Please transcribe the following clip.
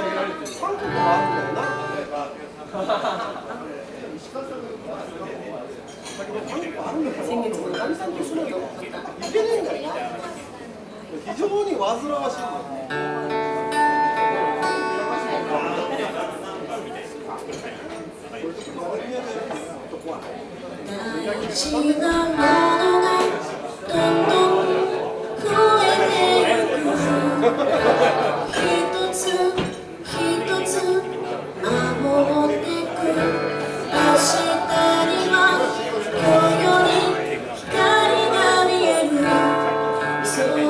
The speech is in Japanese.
ち上げられてる3個もあるんだよな先月のさんと一緒いけねえんだよ非常に煩わしい Amém.